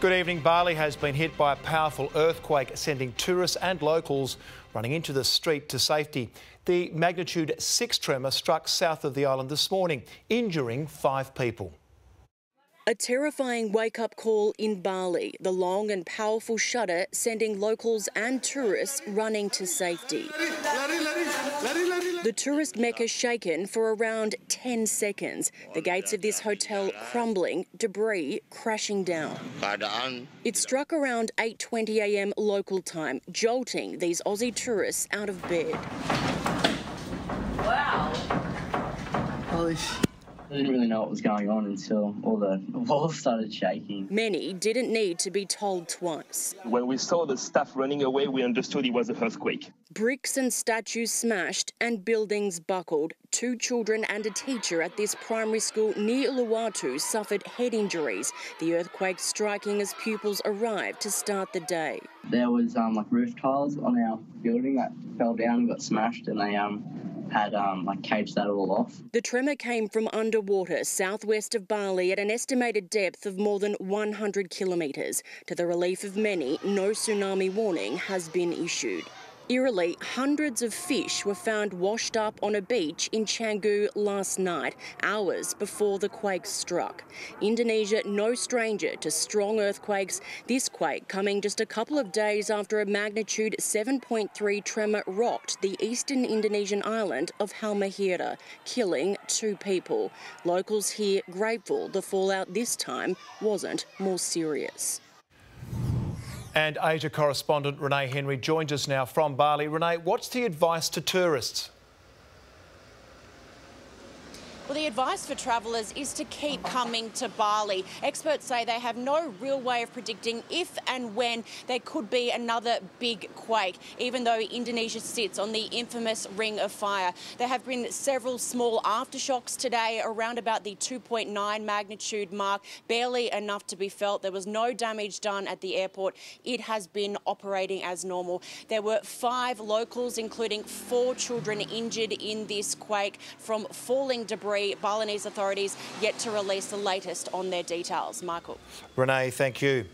Good evening. Bali has been hit by a powerful earthquake, sending tourists and locals running into the street to safety. The magnitude 6 tremor struck south of the island this morning, injuring five people. A terrifying wake up call in Bali, the long and powerful shudder sending locals and tourists running to safety. The tourist mecca shaken for around 10 seconds. The gates of this hotel crumbling, debris crashing down. It struck around 8.20am local time, jolting these Aussie tourists out of bed. Wow. Holy I didn't really know what was going on until all the walls started shaking. Many didn't need to be told twice. When we saw the staff running away, we understood it was a earthquake. Bricks and statues smashed and buildings buckled. Two children and a teacher at this primary school near Uluwatu suffered head injuries, the earthquake striking as pupils arrived to start the day. There was um, like roof tiles on our building that fell down and got smashed and they um, had um, like caged that all off. The tremor came from underwater southwest of Bali at an estimated depth of more than 100 kilometres. To the relief of many, no tsunami warning has been issued. Eerily, hundreds of fish were found washed up on a beach in Canggu last night, hours before the quake struck. Indonesia, no stranger to strong earthquakes, this quake coming just a couple of days after a magnitude 7.3 tremor rocked the eastern Indonesian island of Halmahera, killing two people. Locals here grateful the fallout this time wasn't more serious. And Asia correspondent Renee Henry joins us now from Bali. Renee, what's the advice to tourists? Well, the advice for travellers is to keep coming to Bali. Experts say they have no real way of predicting if and when there could be another big quake, even though Indonesia sits on the infamous Ring of Fire. There have been several small aftershocks today around about the 2.9 magnitude mark, barely enough to be felt. There was no damage done at the airport. It has been operating as normal. There were five locals, including four children, injured in this quake from falling debris Balinese authorities yet to release the latest on their details. Michael. Renee, thank you.